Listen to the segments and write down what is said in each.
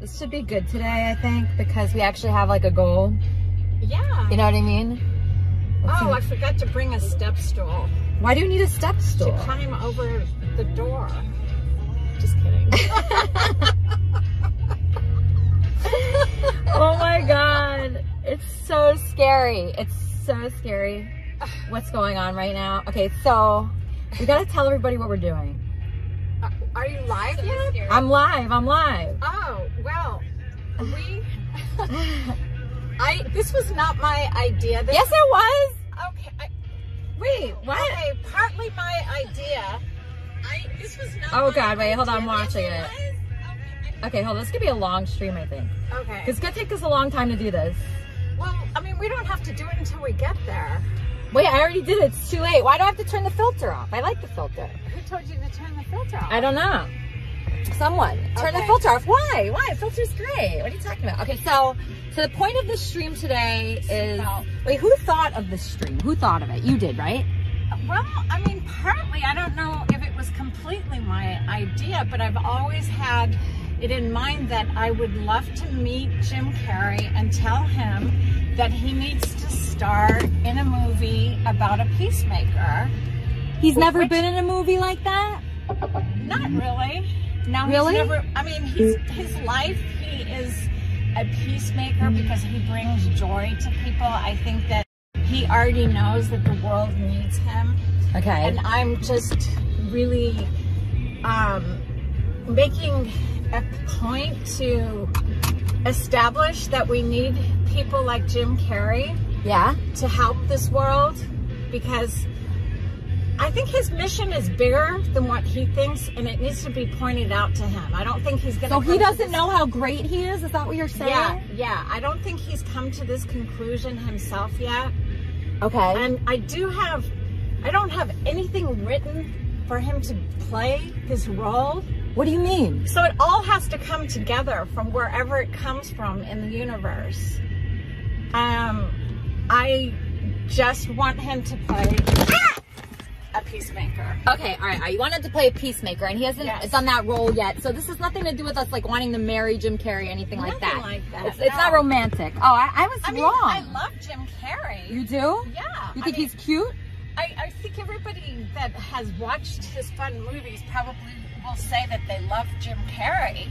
This should be good today, I think, because we actually have like a goal. Yeah. You know what I mean? Let's Oh, see. I forgot to bring a step stool Why do you need a step stool? to climb over the door. Just kidding. oh my god. It's so scary. It's so scary. What's going on right now? Okay, so we gotta tell everybody what we're doing. Are you live yet? I'm live. I'm live. Oh, well, we. I. This was not my idea. This Yes, it was. Okay. I, Wait, what? Okay, partly my idea. I. This was not. Oh my god, wait, hold on, I'm watching it. Yes, it was. Okay, hold on. This could be a long stream, I think. Okay. Okay. It's gonna take us a long time to do this. Well, I mean, we don't have to do it until we get there. Wait, I already did it. It's too late. Why do I have to turn the filter off? I like the filter. Who told you to turn the filter off? I don't know. Someone turn the filter off. Why? Why? The filter's great. What are you talking about? Okay, so so the point of this stream today is Seatbelt. wait, who thought of this stream? Who thought of it? You did, right? Well, I mean, partly, I don't know if it was completely my idea, but I've always had it in mind that I would love to meet Jim Carrey and tell him that he needs to star in a movie about a peacemaker. He's never Which- been in a movie like that. Not really. Now Really? he's never. I mean, he's his life. He is a peacemaker because he brings joy to people. I think that he already knows that the world needs him. Okay. and I'm just really um, making a point to establish that we need people like Jim Carrey yeah. to help this world because I think his mission is bigger than what he thinks and it needs to be pointed out to him. I don't think he's going to So he doesn't know how great he is. Is that what you're saying? Yeah, yeah. I don't think he's come to this conclusion himself yet. Okay. And I do have, I don't have anything written for him to play this role. What do you mean? So it all has to come together from wherever it comes from in the universe. Um, I just want him to play a peacemaker. Okay, all right. You wanted to play a peacemaker, and he hasn't Yes. done that role yet. So this has nothing to do with us like wanting to marry Jim Carrey, anything like that. like that, It's, it's not romantic. Oh, I, I was I mean, wrong. I love Jim Carrey. you do? yeah. You I think mean, he's cute? I, I think everybody that has watched his fun movies probably will say that they love Jim Carrey.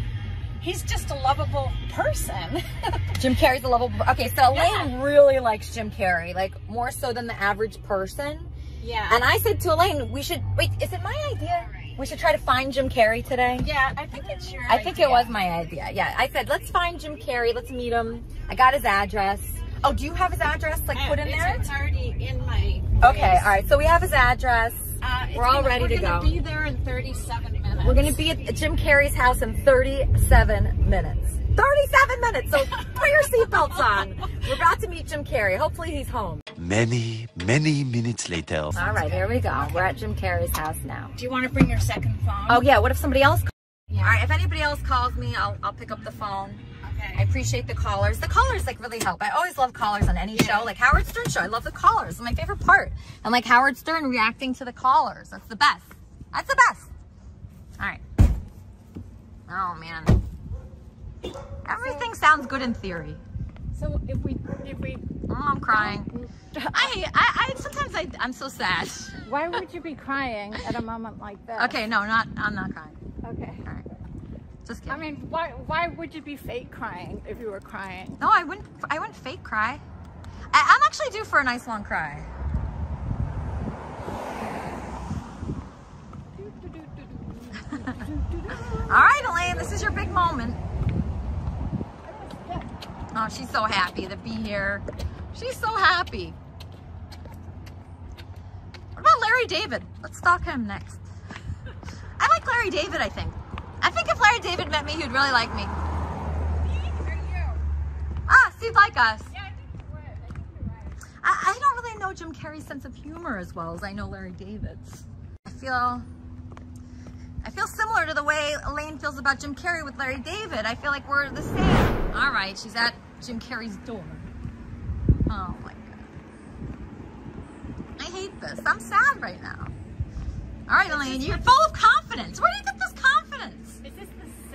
He's just a lovable person. Jim Carrey's a lovable. Okay, so Elaine Yeah. really likes Jim Carrey, like more so than the average person. yeah. And I said to Elaine, we should wait. Is it my idea? We should try to find Jim Carrey today. yeah, I think it's your I think it was my idea. Yeah, I said let's find Jim Carrey. Let's meet him. I got his address. Oh, do you have his address like put in it's, there? It's already in my. Okay, all right. So we have his address. Uh, We're all gonna- ready we're to gonna be there in 37 minutes. We're gonna be at Jim Carrey's house in 37 minutes. 37 minutes. So put your seatbelts on. We're about to meet Jim Carrey. Hopefully he's home. Many, many minutes later. All right, here we go. We're at Jim Carrey's house now. Do you want to bring your second phone? Oh yeah. What if somebody else? Calls? Yeah. All right. If anybody else calls me, I'll I'll pick up the phone. I appreciate the callers. The callers like really help. I always love callers on any show, like Howard Stern show. I love the callers. It's my favorite part. And like Howard Stern reacting to the callers. That's the best. That's the best. All right. Oh man. Everything sounds good in theory. So if we if we Oh, I'm crying. I, I, I sometimes I, I'm so sad. why would you be crying at a moment like that? Okay, no, not. I'm not crying. Okay. All right. Just I mean, why why would you be fake crying if you were crying? No, I wouldn't. I wouldn't fake cry. I, I'm actually due for a nice long cry. All right, Elaine, this is your big moment. Oh, she's so happy to be here. She's so happy. What about Larry David? Let's stalk him next. I like Larry David, I think. I think if Larry David met me, he'd really like me. Ah, so you'd like us. Yeah, I think you would. I think you're right. I, I don't really know Jim Carrey's sense of humor as well as I know Larry David's. I feel I feel similar to the way Elaine feels about Jim Carrey with Larry David. I feel like we're the same. All right, she's at Jim Carrey's door. Oh my god. I hate this. I'm sad right now. All right, Elaine, you're full of confidence. Where do you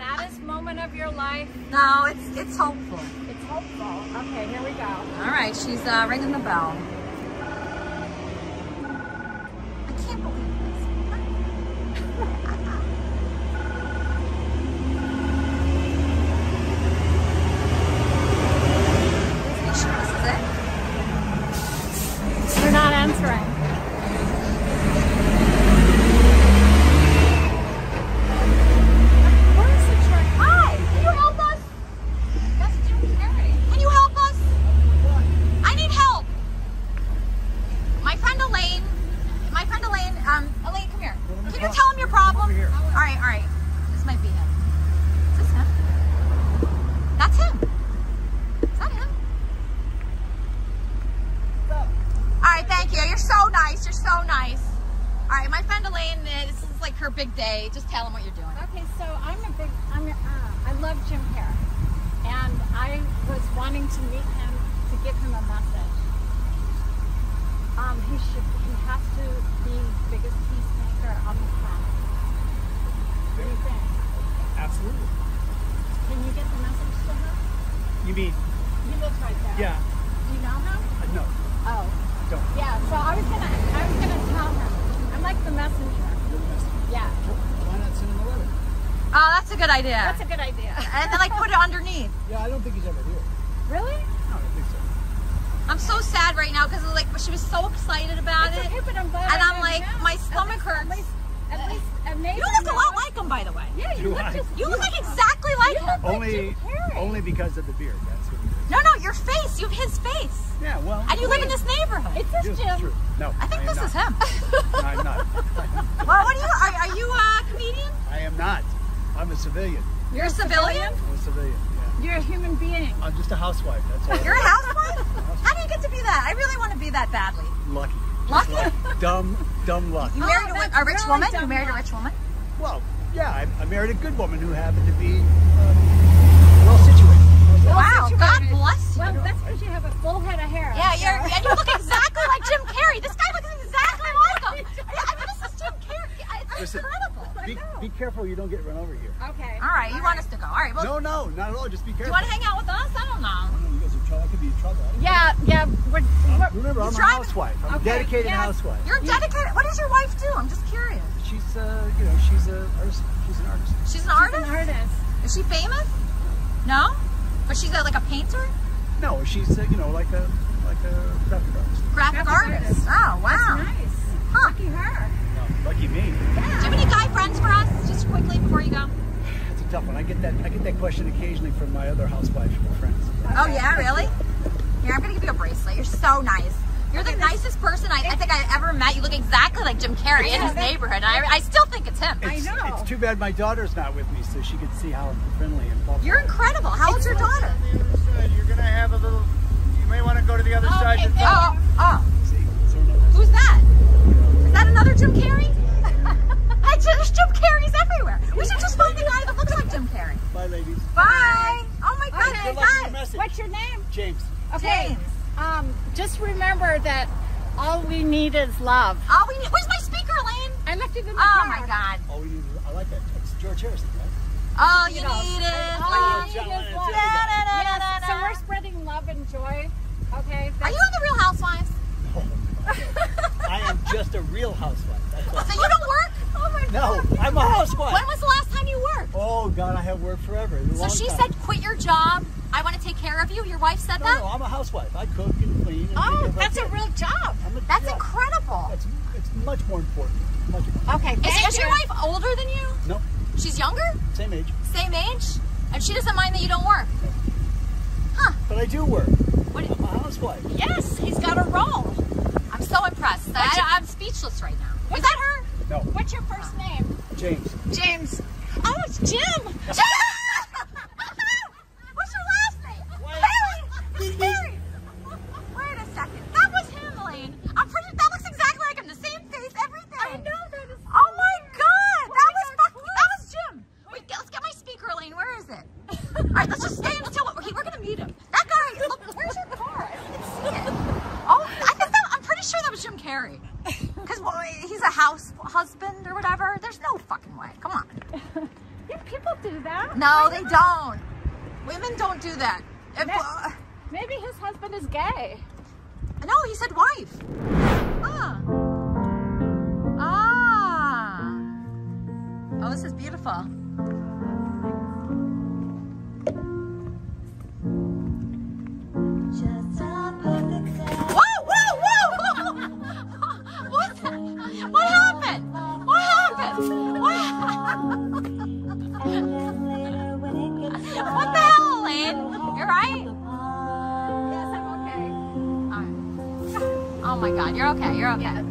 saddest moment of your life? No, it's it's hopeful. It's hopeful. Okay, here we go. All right, she's uh, ringing the bell. I can't believe this. Isn't she? This is it? You're not answering. Of course it's your Hi, can you help us? That's Jim Carrey. Can you help us? I need help. My friend Elaine, my friend Elaine, um, Elaine, come here. Can you tell him your problem? All right, all right. This might be him. Is this him? That's him. Is that him? All right, thank you. You're so nice. You're so nice. All right, my friend Elaine, uh, this is like her big day. Just tell him what you're doing. Okay, so I'm a big, I'm a, uh, I love Jim Carrey, and I was wanting to meet him to give him a message. Um, he should, he has to be the biggest peacemaker on the planet. What do you think? Absolutely. Can you get the message to him? You mean, He lives right there. yeah, Do you know him? uh, no, Oh, don't. yeah. So I was gonna, I was gonna tell him. I'm like the messenger. Yeah, Why not send him a letter? Oh, that's a good idea. Oh, that's a good idea. and then like put it underneath. Yeah, I don't think he's ever here. Really? No, I don't think so. I'm so sad right now because like she was so excited about It's it. okay, but I'm glad. And I I'm like, him. my At stomach least- hurts. At least, at least, amazing. You look a lot like him, by the way. Yeah, you Do look I? just. You look like exactly like You him. look like Only, Jim only because of the beard. That's what it is. No, no, your face. You have his face. Yeah, well. And you live in this neighborhood. It's this Jim? true. No, I think am this not. is him. No, I'm not. well, what are you? Are, are you a comedian? I am not. I'm a civilian. You're a civilian? I'm a civilian. Yeah. You're a human being. I'm just a housewife. That's all. You're a housewife? How do you get to be that? I really want to be that badly. lucky. Lucky? Like dumb, dumb luck. You Oh, married a, oh, a rich really woman? You dumb married a rich woman? Well, yeah, I, I married a good woman who happened to be well situated. Wow, situated. God bless you. Well, that's because you have a full head of hair. Yeah, you're, and you look exactly like Jim Carrey. This guy looks exactly like him. I mean, this is Jim Carrey. It's Listen, incredible. Be, be careful you don't get run over here. Okay. All right, you want us to go. All right, well, No, no, not at all. Just be do careful. you want to hang out with us? I don't know. You guys are trouble. I could be in trouble. Yeah, yeah. We're, we're, Remember, I'm a housewife. I'm Okay, a dedicated yeah. housewife. You're dedicated. What does your wife do? I'm just curious. She's, uh, you know, she's a artist. She's an artist. She's an she's artist? an artist. Is she famous? No? But she's a, like a painter? No, she's, uh, you know, like a, like a graphic artist. Graphic, Graphic artist. artist. Oh, wow. That's nice. Huh. Lucky her. No, lucky me. Do you have any guy friends for us? Just quickly before you go. That's a tough one. I get that. I get that question occasionally from my other housewife friends. Oh, yeah, really? Here, I'm going to give you a bracelet. You're so nice. You're the nicest person I, I think I ever met. You look exactly like Jim Carrey in his neighborhood. I, I still think it's him. I know. It's too bad my daughter's not with me, so she could see how friendly and thoughtful. You're incredible. How old's your daughter? the other side. You're gonna have a little. You may want to go to the other side. Okay, to thank talk. Oh, oh. See, it's her name. Who's that? Is that another Jim Carrey? Hey, there's Jim Carrey's everywhere. We should just find the guy that looks like Jim Carrey. Bye, ladies. Bye. Oh my God, Okay, Good luck with your What's your name? James. Okay. James. Um, just remember that all we need is love. Oh, we need, where's my speaker, Elaine? I left it in the Oh car. my God. Oh, you, I like that. It's George Harrison, right? Oh, you You know, need it. All Oh, you need John is Lennon, love. it's the other guy. Yes, so we're spreading love and joy. Okay. Are you on the Real Housewives? I am just a real housewife. That's all. So you don't work? Oh my No, I'm a housewife. When was the last time you worked? Oh God, I have worked forever. A So long she time. said, quit your job. I want to take care of you. Your wife said No, that? no, I'm a housewife. I cook and clean. And Oh, that's a real job. A- That's yeah, incredible. It's, it's much more important. Much more. Okay. Is, thank is your wife older than you? No, She's younger? same age. Same age? And she doesn't mind that you don't work? Huh. But I do work. What do I'm a housewife. Yes, he's got a role. I'm so impressed. I, Right now. Is that her? No, What's your first name? James. James. Oh, it's Jim. husband is gay. No, he said wife. Ah. Ah. Oh, this is beautiful. okay. You're okay. Yeah.